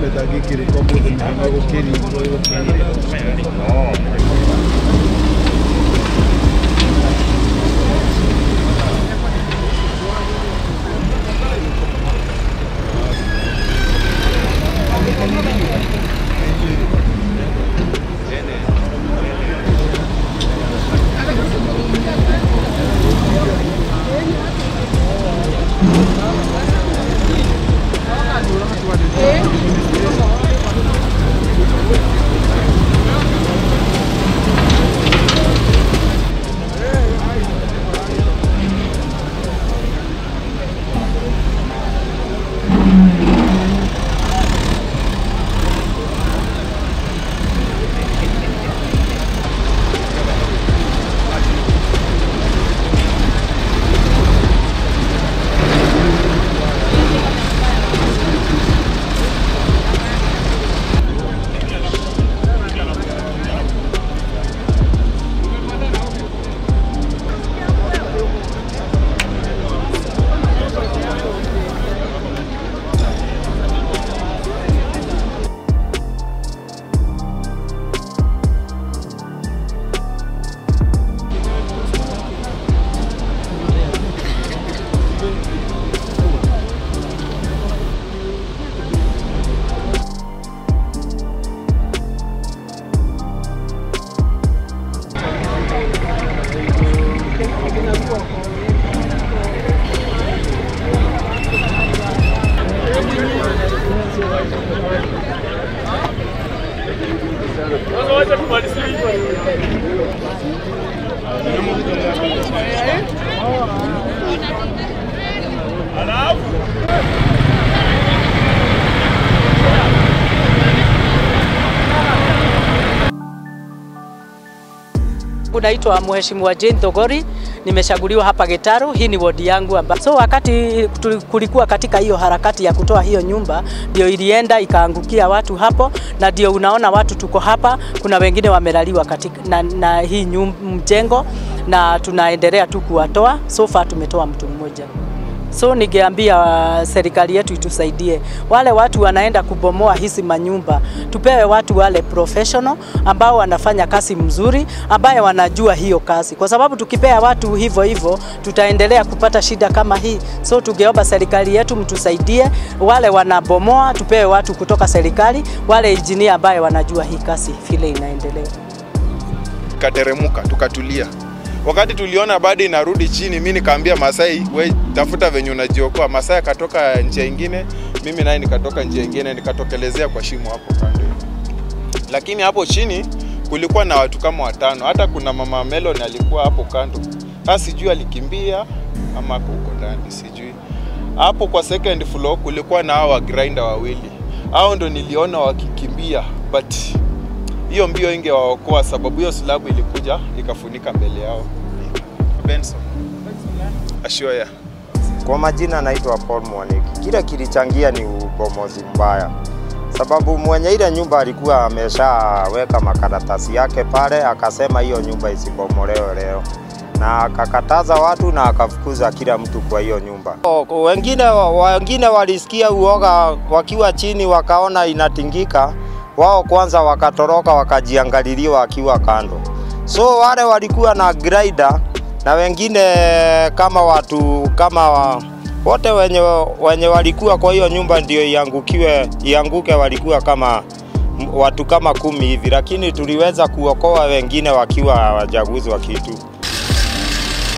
Le da que quiere combo de nuevo, quiere, nuevo, quiere. No, Alafu Naitwa Mheshimiwa Jane Thogori, nimeshaguliwa hapa Getaru. Hii ni wodi yangu amba. So wakati kulikuwa katika hiyo harakati ya kutoa hiyo nyumba, ndio ilienda ikaangukia watu hapo, na ndio unaona watu tuko hapa. Kuna wengine wamelaliwa katika na, na hii mjengo na tunaendelea tu kuwatoa. So far tumetoa mtu mmoja. So ningeambia uh, serikali yetu itusaidie, wale watu wanaenda kubomoa hizi manyumba, tupewe watu wale professional ambao wanafanya kazi mzuri, ambaye wanajua hiyo kazi, kwa sababu tukipea watu hivyo hivyo tutaendelea kupata shida kama hii. So tungeomba serikali yetu mtusaidie, wale wanabomoa, tupewe watu kutoka serikali, wale engineer ambaye wanajua hii kazi vile inaendelea. Kateremuka tukatulia wakati tuliona bado inarudi chini, mi nikaambia Masai, we tafuta venye unajiokoa. Masai akatoka njia ingine, mimi naye nikatoka njia ingine, nikatokelezea kwa shimo hapo kando. Lakini hapo chini kulikuwa na watu kama watano, hata kuna mama Melon alikuwa hapo kando. Sasa sijui alikimbia ama huko ndani, sijui. Hapo kwa second floor kulikuwa na hao grinder wawili, hao ndo niliona wakikimbia but hiyo mbio ingewaokoa sababu hiyo slabu ilikuja ikafunika mbele yao. Benson. Ashoya. Kwa majina naitwa Paul Mwaniki. Kila kilichangia ni ubomozi mbaya, sababu mwenye ile nyumba alikuwa ameshaweka makaratasi yake pale, akasema hiyo nyumba isibomolewe leo na akakataza watu na akafukuza kila mtu kwa hiyo nyumba. Wengine, wengine walisikia uoga wakiwa chini, wakaona inatingika wao kwanza wakatoroka wakajiangaliliwa wakiwa kando. So wale walikuwa na grinder na wengine kama watu kama wa, wote wenye, wenye walikuwa kwa hiyo nyumba ndio iangukiwe ianguke, walikuwa kama watu kama kumi hivi, lakini tuliweza kuokoa wengine wakiwa hawajaguzwa kitu.